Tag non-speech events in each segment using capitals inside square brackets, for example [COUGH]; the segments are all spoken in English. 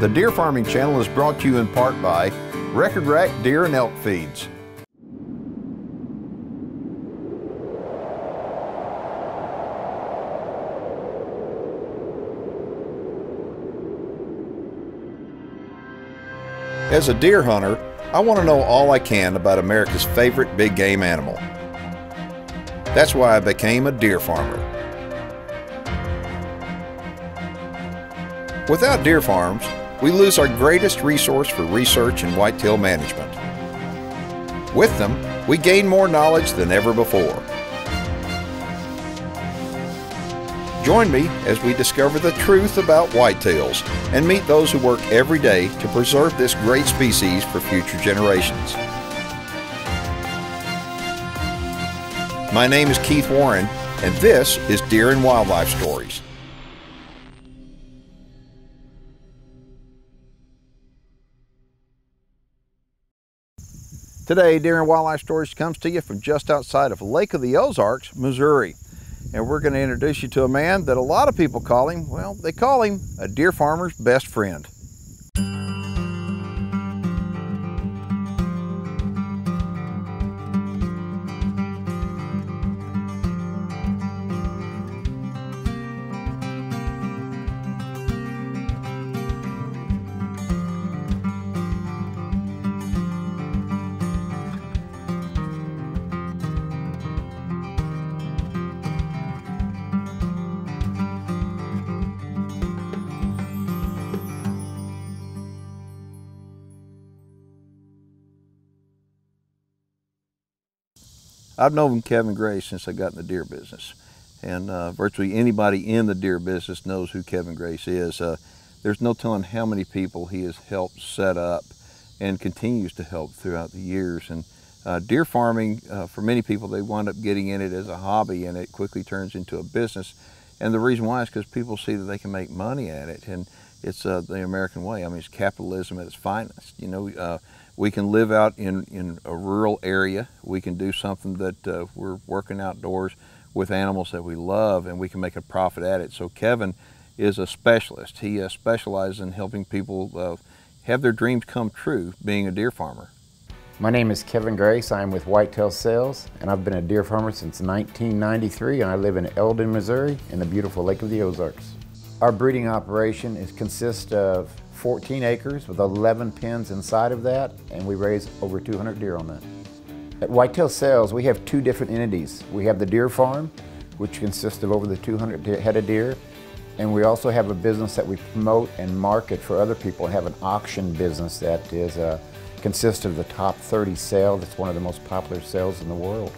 The Deer Farming Channel is brought to you in part by Record Rack Deer and Elk Feeds. As a deer hunter, I want to know all I can about America's favorite big game animal. That's why I became a deer farmer. Without deer farms, we lose our greatest resource for research and whitetail management. With them, we gain more knowledge than ever before. Join me as we discover the truth about whitetails and meet those who work every day to preserve this great species for future generations. My name is Keith Warren, and this is Deer and Wildlife Stories. Today, Deer and Wildlife Stories comes to you from just outside of Lake of the Ozarks, Missouri and we're going to introduce you to a man that a lot of people call him, well, they call him a deer farmer's best friend. I've known Kevin Grace since I got in the deer business. And uh, virtually anybody in the deer business knows who Kevin Grace is. Uh, there's no telling how many people he has helped set up and continues to help throughout the years. And uh, deer farming, uh, for many people, they wind up getting in it as a hobby and it quickly turns into a business. And the reason why is because people see that they can make money at it. And it's uh, the American way. I mean, it's capitalism at its finest. You know, uh, we can live out in, in a rural area. We can do something that uh, we're working outdoors with animals that we love and we can make a profit at it. So Kevin is a specialist. He uh, specializes in helping people uh, have their dreams come true being a deer farmer. My name is Kevin Grace. I'm with Whitetail Sales and I've been a deer farmer since 1993 and I live in Eldon, Missouri in the beautiful Lake of the Ozarks. Our breeding operation is, consists of 14 acres with 11 pens inside of that, and we raise over 200 deer on that. At Whitetail Sales, we have two different entities. We have the deer farm, which consists of over the 200 head of deer, and we also have a business that we promote and market for other people and have an auction business that is uh, consists of the top 30 sale. That's one of the most popular sales in the world.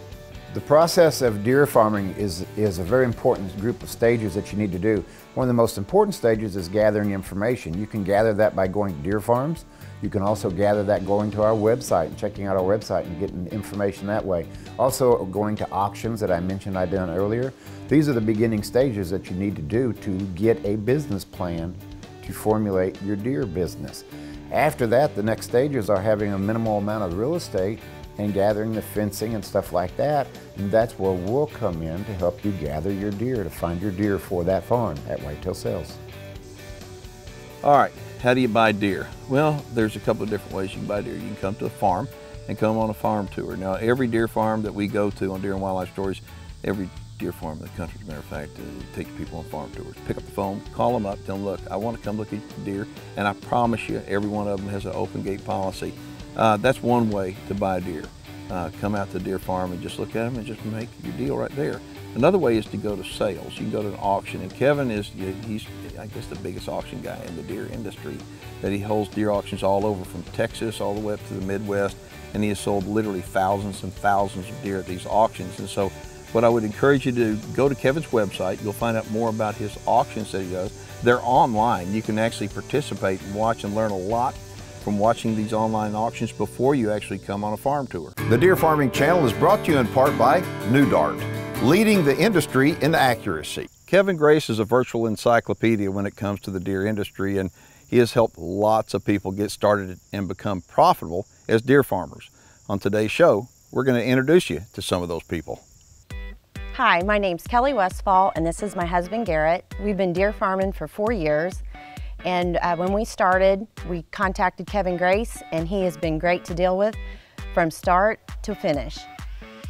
The process of deer farming is, is a very important group of stages that you need to do. One of the most important stages is gathering information. You can gather that by going to deer farms. You can also gather that going to our website and checking out our website and getting information that way. Also going to auctions that I mentioned I done earlier. These are the beginning stages that you need to do to get a business plan to formulate your deer business. After that, the next stages are having a minimal amount of real estate and gathering the fencing and stuff like that. And that's where we'll come in to help you gather your deer, to find your deer for that farm at Whitetail Sales. All right, how do you buy deer? Well, there's a couple of different ways you can buy deer. You can come to a farm and come on a farm tour. Now, every deer farm that we go to on Deer and Wildlife Stories, every deer farm in the country, as a matter of fact, uh, takes people on farm tours. Pick up the phone, call them up, tell them, look, I want to come look at deer, and I promise you, every one of them has an open gate policy. Uh, that's one way to buy deer. Uh, come out to the deer farm and just look at them and just make your deal right there. Another way is to go to sales. You can go to an auction, and Kevin is, he's, I guess, the biggest auction guy in the deer industry. That he holds deer auctions all over from Texas all the way up to the Midwest, and he has sold literally thousands and thousands of deer at these auctions. And so, what I would encourage you to do, go to Kevin's website. You'll find out more about his auctions that he does. They're online. You can actually participate and watch and learn a lot from watching these online auctions before you actually come on a farm tour. The Deer Farming Channel is brought to you in part by Pneu-Dart, leading the industry in accuracy. Kevin Grace is a virtual encyclopedia when it comes to the deer industry and he has helped lots of people get started and become profitable as deer farmers. On today's show, we're going to introduce you to some of those people. Hi, my name's Kelly Westfall and this is my husband Garrett. We've been deer farming for four years And uh, when we started, we contacted Kevin Grace, and he has been great to deal with from start to finish.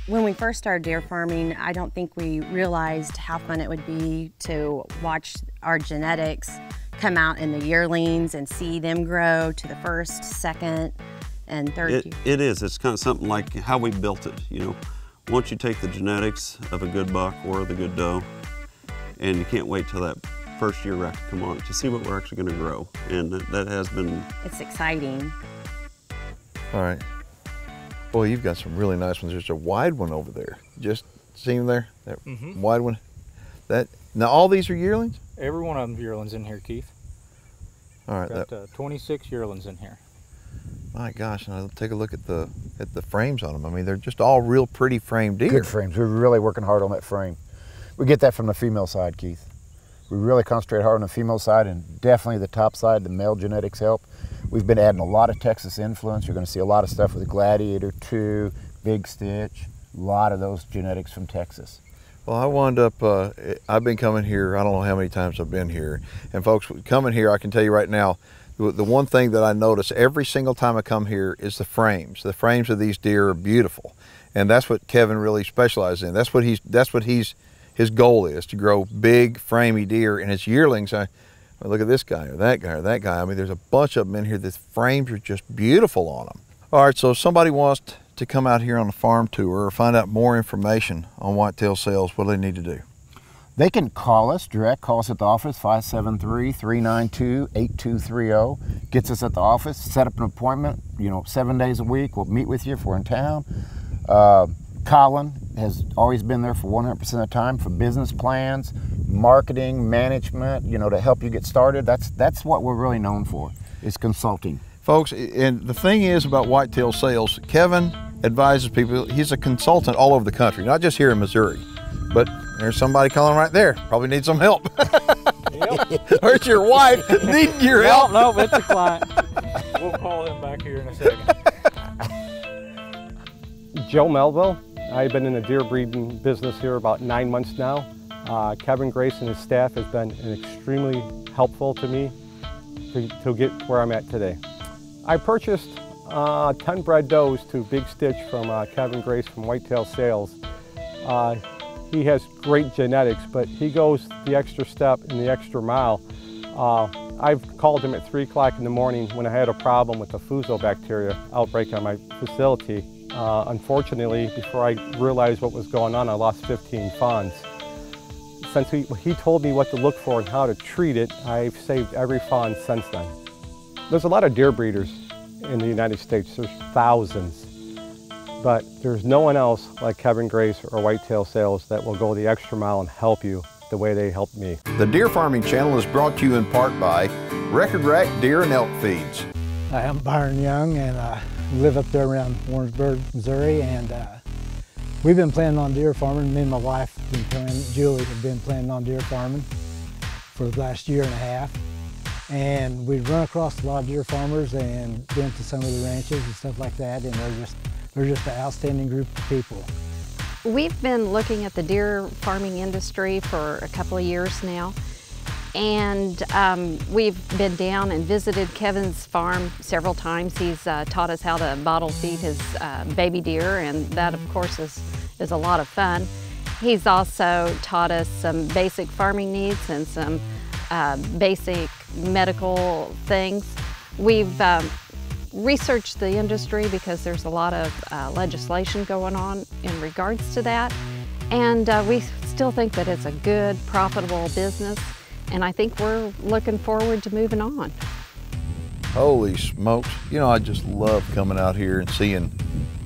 When we first started deer farming, I don't think we realized how fun it would be to watch our genetics come out in the yearlings and see them grow to the first, second, and third It, year. it is. It's kind of something like how we built it. You know, once you take the genetics of a good buck or the good doe, and you can't wait till that first year rack come on to see what we're actually going to grow, and that, that has been. It's exciting. All right. Boy, you've got some really nice ones. There's a wide one over there. Just see them there? That wide one. That now all these are yearlings? Every one of them yearlings in here, Keith. All right. Got That, uh, 26 yearlings in here. my gosh, now take a look at the at the frames on them. I mean, they're just all real pretty framed deer. Good frames. We're really working hard on that frame. We get that from the female side, Keith. We really concentrate hard on the female side and definitely the top side, the male genetics help. We've been adding a lot of Texas influence. You're going to see a lot of stuff with Gladiator 2, Big Stitch, a lot of those genetics from Texas. Well, I wound up, uh, I've been coming here, I don't know how many times I've been here. And folks, coming here, I can tell you right now, the the one thing that I notice every single time I come here is the frames. The frames of these deer are beautiful. And that's what Kevin really specializes in. That's what he's, that's what he's, his goal is to grow big, framey deer. And his yearlings, I, well, look at this guy or that guy or that guy. I mean, there's a bunch of them in here. The frames are just beautiful on them. All right, so if somebody wants to come out here on a farm tour or find out more information on whitetail sales, what do they need to do? They can call us direct, call us at the office, 573 392 8230. Gets us at the office, set up an appointment, you know, seven days a week. We'll meet with you if we're in town. Uh, Colin has always been there for 100% of the time for business plans, marketing, management, you know, to help you get started. That's, that's what we're really known for, is consulting. Folks, and the thing is about whitetail sales, Kevin advises people, he's a consultant all over the country, not just here in Missouri. But there's somebody calling right there, probably needs some help. [LAUGHS] There's your wife needing your help. No, no, it's a client. we'll call him back here in a second. Joe Melville. I've been in the deer breeding business here about nine months now. Uh, Kevin Grace and his staff has been extremely helpful to me to, to get where I'm at today. I purchased uh, 10 bred does to Big Stitch from uh, Kevin Grace from Whitetail Sales. Uh, he has great genetics, but he goes the extra step and the extra mile. Uh, I've called him at 3 o'clock in the morning when I had a problem with the fusobacteria outbreak on my facility. Uh, unfortunately, before I realized what was going on, I lost 15 fawns. Since he, he told me what to look for and how to treat it, I've saved every fawn since then. There's a lot of deer breeders in the United States, there's thousands. But there's no one else like Kevin Grace or Whitetail Sales that will go the extra mile and help you the way they helped me. The Deer Farming Channel is brought to you in part by Record Rack Deer and Elk Feeds. Hi, I'm Byron Young and uh, live up there around Warrensburg, Missouri. And uh, we've been planning on deer farming. Me and my wife, been planning, Julie, have been planning on deer farming for the last year and a half. And we've run across a lot of deer farmers and been to some of the ranches and stuff like that. And they're just, they're just an outstanding group of people. We've been looking at the deer farming industry for a couple of years now. And um, we've been down and visited Kevin's farm several times. He's uh, taught us how to bottle feed his uh, baby deer, and that, of course, is, is a lot of fun. He's also taught us some basic farming needs and some uh, basic medical things. We've um, researched the industry because there's a lot of uh, legislation going on in regards to that. And uh, we still think that it's a good, profitable business. And I think we're looking forward to moving on. Holy smokes. You know, I just love coming out here and seeing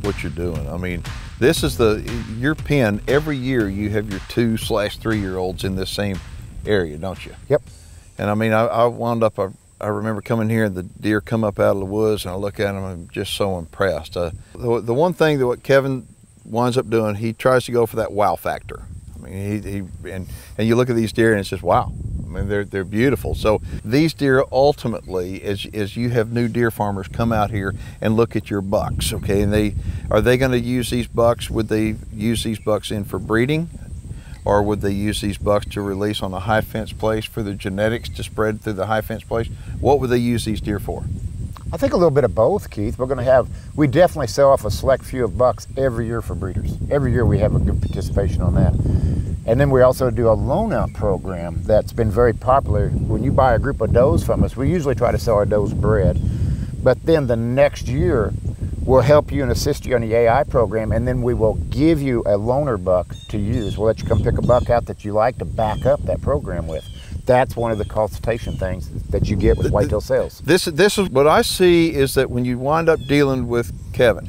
what you're doing. I mean, this is the, your pen, every year you have your two slash three year olds in this same area, don't you? Yep. And I mean, I, I wound up, I, I remember coming here and the deer come up out of the woods and I look at them I'm just so impressed. Uh, the, the one thing that what Kevin winds up doing, he tries to go for that wow factor. I mean, he, he and, and you look at these deer and it's just wow. I mean, they're, they're beautiful. So these deer ultimately, as, as you have new deer farmers come out here and look at your bucks, okay, and they, are they going to use these bucks? Would they use these bucks in for breeding? or would they use these bucks to release on a high fence place for the genetics to spread through the high fence place? What would they use these deer for? I think a little bit of both, Keith. We're going to have, we definitely sell off a select few of bucks every year for breeders. Every year we have a good participation on that. And then we also do a loan out program that's been very popular. When you buy a group of does from us, we usually try to sell our does bred. But then the next year, we'll help you and assist you on the AI program, and then we will give you a loaner buck to use. We'll let you come pick a buck out that you like to back up that program with. That's one of the consultation things that you get with Whitetail Sales. This this is what I see is that when you wind up dealing with Kevin,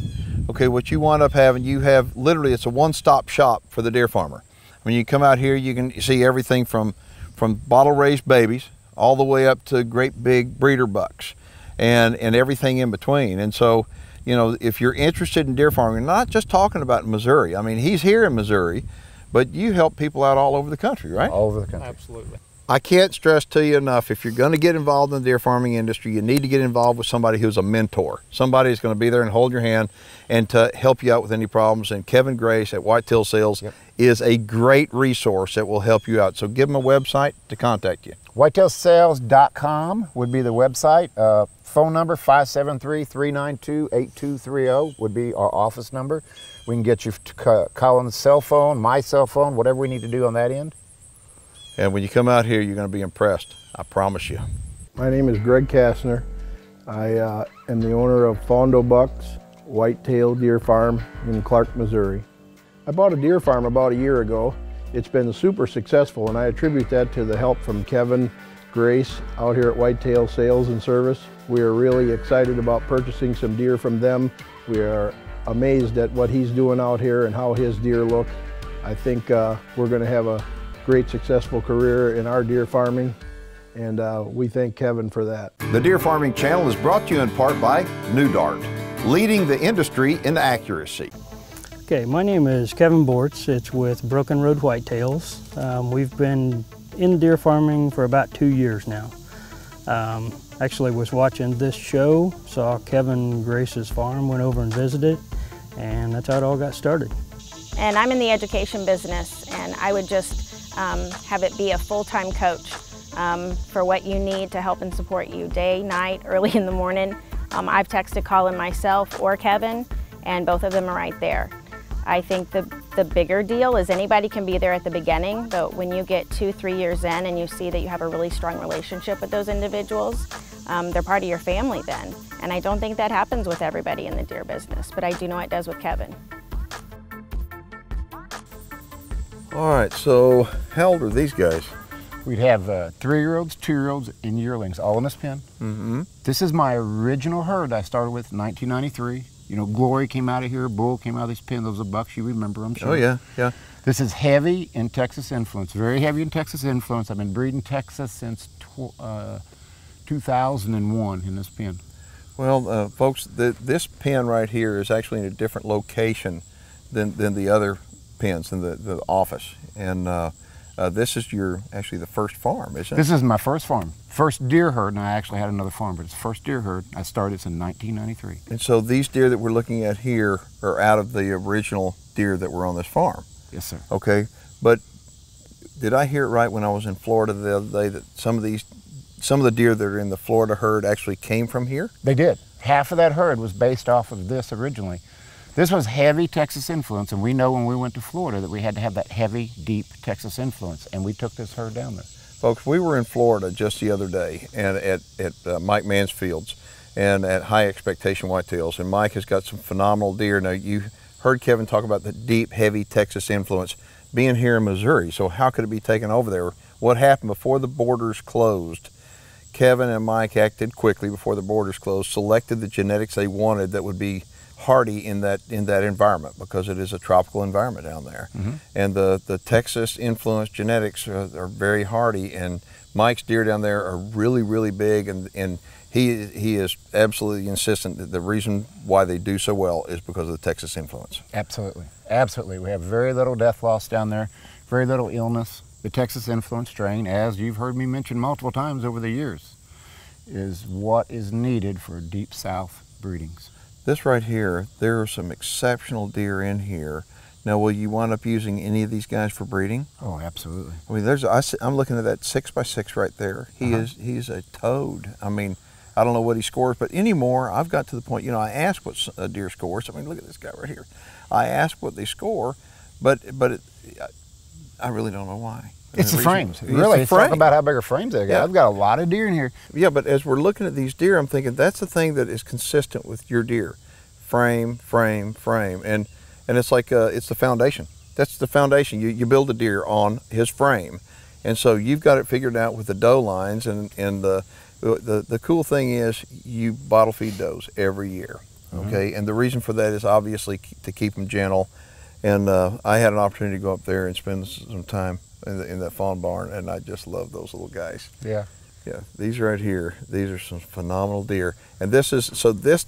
okay, what you wind up having, you have literally it's a one-stop shop for the deer farmer. When you come out here, you can see everything from from bottle raised babies all the way up to great big breeder bucks, and and everything in between. And so, you know, if you're interested in deer farming, not just talking about Missouri. I mean, he's here in Missouri, but you help people out all over the country, right? All over the country. Absolutely. I can't stress to you enough if you're going to get involved in the deer farming industry, you need to get involved with somebody who's a mentor. Somebody who's going to be there and hold your hand and to help you out with any problems. And Kevin Grace at Whitetail Sales Yep. is a great resource that will help you out. So give them a website to contact you. Whitetailsales.com would be the website. Uh, phone number 573-392-8230 would be our office number. We can get you to call on the cell phone, my cell phone, whatever we need to do on that end. And when you come out here, you're going to be impressed. I promise you. My name is Greg Kastner. I uh, am the owner of Fondo Bucks Whitetail Deer Farm in Clark, Missouri. I bought a deer farm about a year ago. It's been super successful and I attribute that to the help from Kevin Grace out here at Whitetail Sales and Service. We are really excited about purchasing some deer from them. We are amazed at what he's doing out here and how his deer look. I think uh, we're going to have a great successful career in our deer farming and uh, we thank Kevin for that. The Deer Farming Channel is brought to you in part by Pneu-Dart, leading the industry in accuracy. Okay, my name is Kevin Bortz. It's with Broken Road Whitetails. Um, we've been in deer farming for about two years now. Um, actually was watching this show, saw Kevin Grace's farm, went over and visited, and that's how it all got started. And I'm in the education business, and I would just um, have it be a full-time coach um, for what you need to help and support you day, night, [LAUGHS] early in the morning. Um, I've texted Colin myself or Kevin, and both of them are right there. I think the, the bigger deal is anybody can be there at the beginning, but when you get two, three years in and you see that you have a really strong relationship with those individuals, um, they're part of your family then. And I don't think that happens with everybody in the deer business, but I do know it does with Kevin. All right, so how old are these guys? We'd have uh, three-year-olds, two-year-olds, and yearlings all in this pen. Mm-hmm. This is my original herd I started with in 1993. You know, Glory came out of here, Bull came out of this pen. Those are bucks. You remember them, sure. Oh, yeah, yeah. This is heavy in Texas influence, very heavy in Texas influence. I've been breeding Texas since tw- uh, 2001 in this pen. Well, uh, folks, the, this pen right here is actually in a different location than, than the other pens in the, the office. And uh, uh, this is your, actually the first farm, isn't it? This is my first farm, first deer herd, and I actually had another farm, but it's the first deer herd. I started this in 1993. And so these deer that we're looking at here are out of the original deer that were on this farm. Yes, sir. Okay, but did I hear it right when I was in Florida the other day that some of these, some of the deer that are in the Florida herd actually came from here? They did. Half of that herd was based off of this originally. This was heavy Texas influence, and we know when we went to Florida that we had to have that heavy, deep Texas influence, and we took this herd down there. Folks, we were in Florida just the other day and at, at uh, Mike Mansfield's and at High Expectation Whitetails. And Mike has got some phenomenal deer. Now, you heard Kevin talk about the deep, heavy Texas influence being here in Missouri. So, how could it be taken over there? What happened before the borders closed? Kevin and Mike acted quickly before the borders closed, selected the genetics they wanted that would be hardy in that in that environment because it is a tropical environment down there. Mm-hmm. And the the Texas influenced genetics are, are very hardy and Mike's deer down there are really really big and and he he is absolutely insistent that the reason why they do so well is because of the Texas influence. Absolutely. Absolutely. We have very little death loss down there, very little illness. The Texas influence strain, as you've heard me mention multiple times over the years, is what is needed for deep south breedings. This right here, there are some exceptional deer in here Now, will you wind up using any of these guys for breeding? Oh, absolutely. I mean, there's I, I'm looking at that six by six right there. He Uh-huh. is he's a toad. I mean, I don't know what he scores, but anymore, I've got to the point. You know, I ask what a deer scores. I mean, look at this guy right here. I ask what they score, but but it, I, I really don't know why. It's the frames. It's really, the it's talk about how big a frames they got. Yeah. I've got a lot of deer in here. Yeah, but as we're looking at these deer, I'm thinking that's the thing that is consistent with your deer, frame, frame, frame, and and it's like uh, it's the foundation. That's the foundation. You you build a deer on his frame, and so you've got it figured out with the doe lines, and and the the the cool thing is you bottle feed those every year, okay? And the reason for that is obviously to keep them gentle. And uh, I had an opportunity to go up there and spend some time in, the, in that fawn barn, and I just love those little guys. Yeah. Yeah, these right here, these are some phenomenal deer. And this is, so this,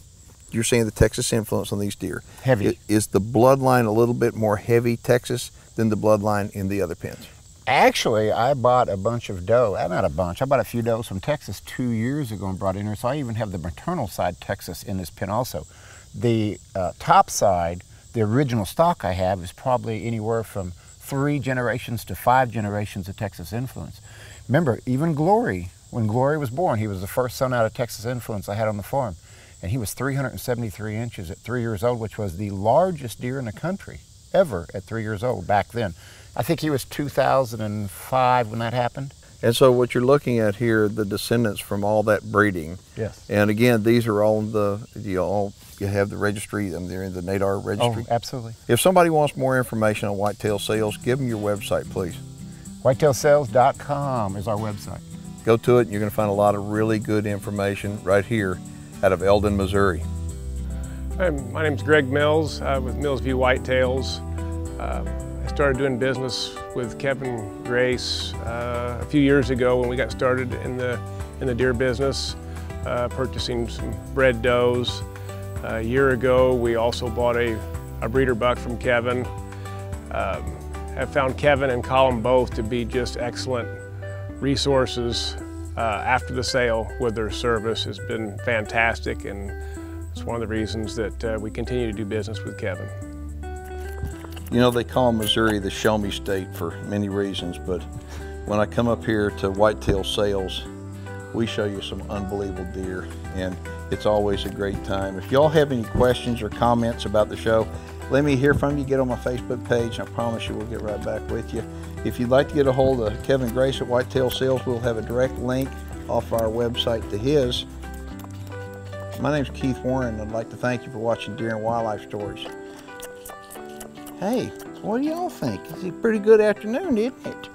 you're seeing the Texas influence on these deer. Heavy. Is the bloodline a little bit more heavy Texas than the bloodline in the other pens? Actually, I bought a bunch of doe. uh, Not a bunch. I bought a few does from Texas two years ago and brought in here. So I even have the maternal side Texas in this pen also. The uh, top side, the original stock I have, is probably anywhere from three generations to five generations of Texas influence. Remember, even Glory, when Glory was born, he was the first son out of Texas influence I had on the farm. And he was 373 inches at three years old, which was the largest deer in the country ever at three years old back then. I think he was 2005 when that happened. And so what you're looking at here, the descendants from all that breeding. Yes. And again, these are all in the, you all, you have the registry, I mean, they're in the NADAR registry. Oh, absolutely. If somebody wants more information on whitetail sales, give them your website, please. Whitetailsales.com is our website. Go to it, and you're going to find a lot of really good information right here out of Eldon, Missouri. Hi, my name's Greg Mills uh, with Mills View Whitetails. Uh, I started doing business with Kevin Grace uh, a few years ago when we got started in the in the deer business, uh, purchasing some bred does. a year ago, we also bought a, a breeder buck from Kevin. Um, I found Kevin and Colin both to be just excellent resources uh, after the sale with their service has been fantastic and it's one of the reasons that uh, we continue to do business with Kevin. You know, they call Missouri the show me state for many reasons, but when I come up here to whitetail sales, we show you some unbelievable deer, and it's always a great time. If y'all have any questions or comments about the show, let me hear from you. Get on my Facebook page, and I promise you we'll get right back with you. If you'd like to get a hold of Kevin Grace at Whitetail Sales, we'll have a direct link off our website to his. My name's Keith Warren. I'd like to thank you for watching Deer and Wildlife Stories. Hey, what do y'all think? It's a pretty good afternoon, isn't it?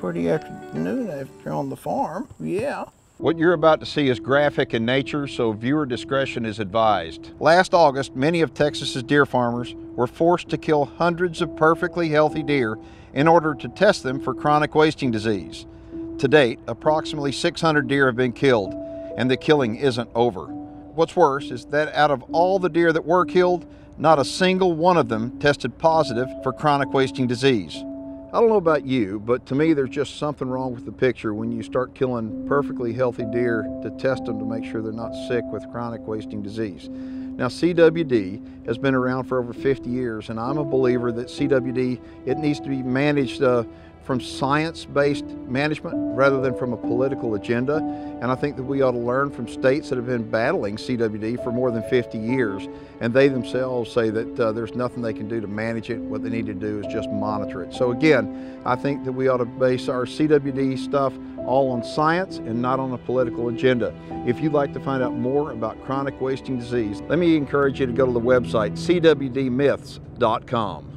Pretty afternoon after on the farm, yeah. What you're about to see is graphic in nature, so viewer discretion is advised. Last August, many of Texas's deer farmers were forced to kill hundreds of perfectly healthy deer in order to test them for chronic wasting disease. To date, approximately 600 deer have been killed, and the killing isn't over. What's worse is that out of all the deer that were killed, not a single one of them tested positive for chronic wasting disease. I don't know about you, but to me, there's just something wrong with the picture when you start killing perfectly healthy deer to test them to make sure they're not sick with chronic wasting disease. Now, CWD has been around for over 50 years, and I'm a believer that CWD it needs to be managed uh, from science-based management rather than from a political agenda. And I think that we ought to learn from states that have been battling CWD for more than 50 years, and they themselves say that uh, there's nothing they can do to manage it. What they need to do is just monitor it. So again, I think that we ought to base our CWD stuff all on science and not on a political agenda. If you'd like to find out more about chronic wasting disease, let me encourage you to go to the website cwdmyths.com.